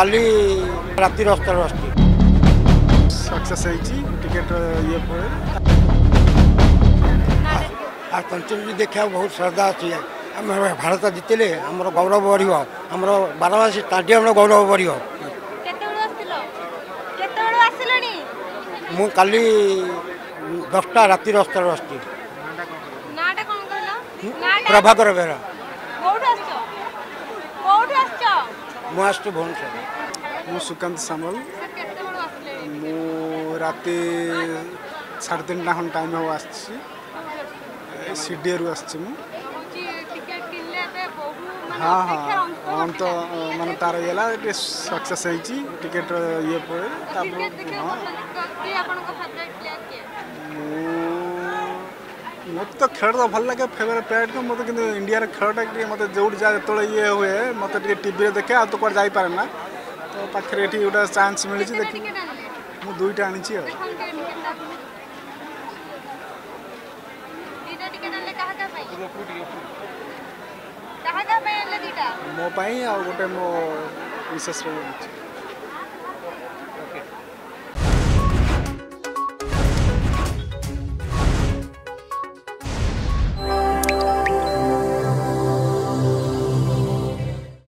কালি রাতি দশটার আসছি সাকসেস হয়েছি টিকেট ইয়ে পরে আর কন্টিনিউ দেখা বহু শ্রদ্ধা আছে আমার ভারত জিতলে আমার গৌরব বড় আমার বারবাসী স্টাডিয়ামর গৌরব বড় ମୁଁ କାଲି ଦଶଟା ରାତି ଦଶଟାରୁ ଆସୁଛି ପ୍ରଭାକର ବେହେରା ମୁଁ ଆଷ୍ଟ ଭଉଣୀ ସାର୍ ମୁଁ ସୁକାନ୍ତ ସାମଲ ମୁଁ ରାତି ସାଢ଼େ ତିନିଟା ଖଣ୍ଡେ ଟାଇମ୍ ହେବ ଆସିଛି ସିଡ଼ିଏରୁ ଆସିଛି ମୁଁ ହଁ ହଁ ଅନ୍ତ ମାନେ ତାର ହେଇଗଲା ଟିକେ ସକ୍ସେସ୍ ହେଇଛି ଟିକେଟ୍ର ଇଏ ପରେ ତାପରେ ହଁ মতো তো খেলটা ভাল লাগে ফেভারিট প্লেয়ার মতো কিন্তু ইন্ডিয়ার খেলটা টিকে মতো যেটি যা যেত ইয়ে হুয়ে মতো টিকে টিভিরে দেখে আর তো কুয়াড়ে যাইপারে না তো পাখে এটি গোটা চান্স মিলিছি দেখি মু দুইটা আনিছি আর ମୋ ପାଇଁ ଆଉ ଗୋଟେ ମୋ ମିସେସ୍ ପାଇଁ